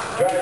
Very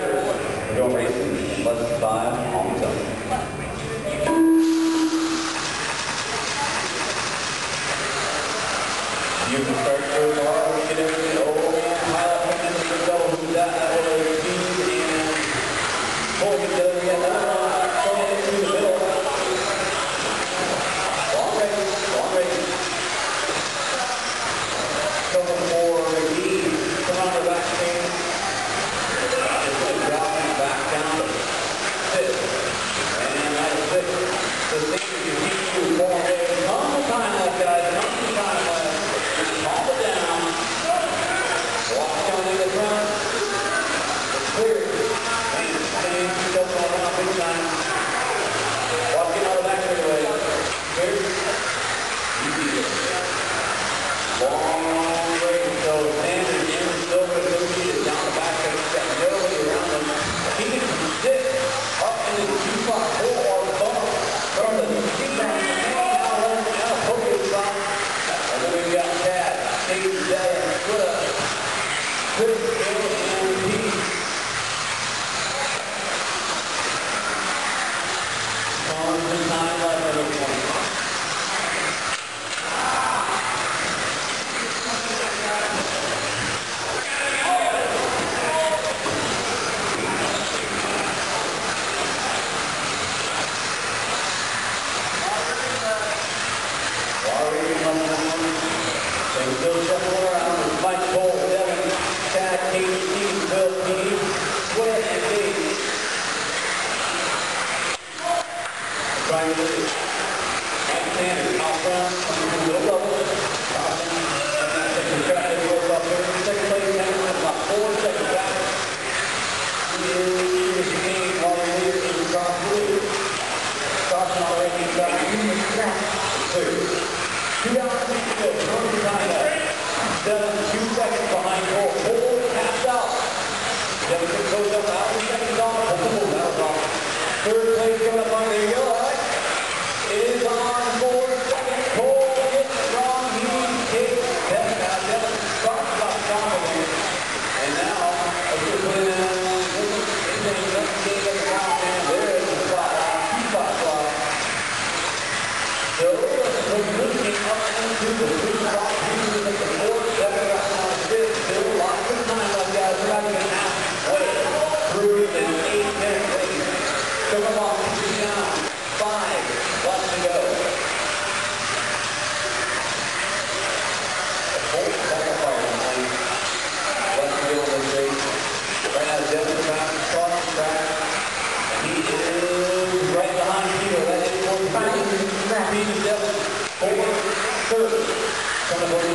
Gracias. Pues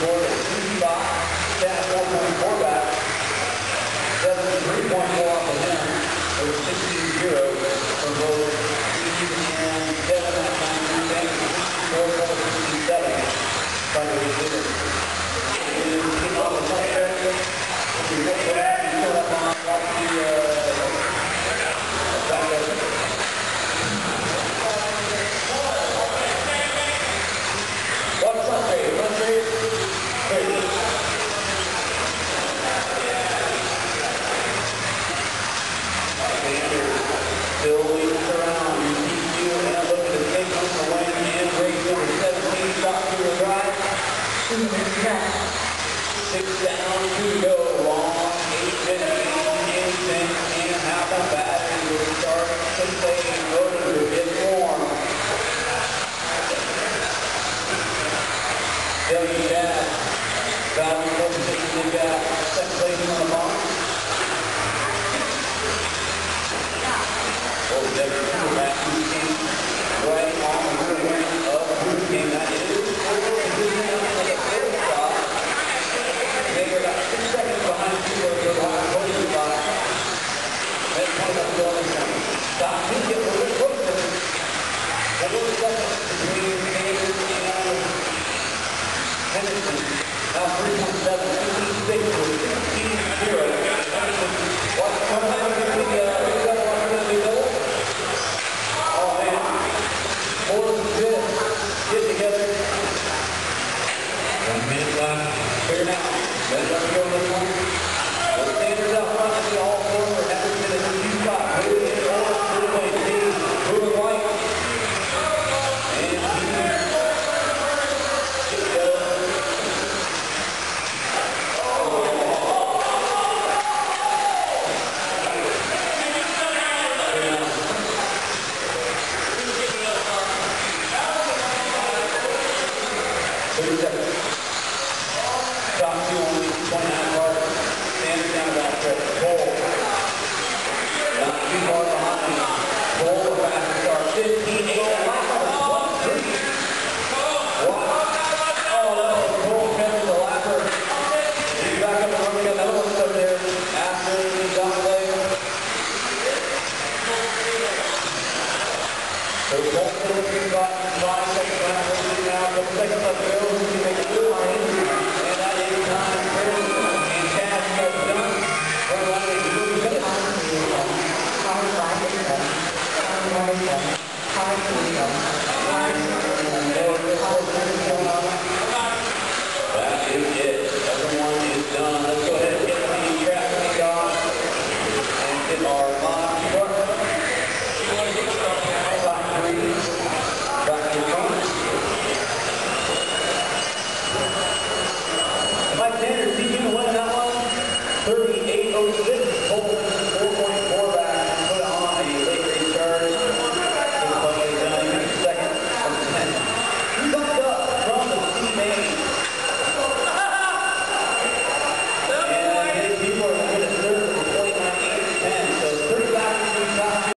more down to go.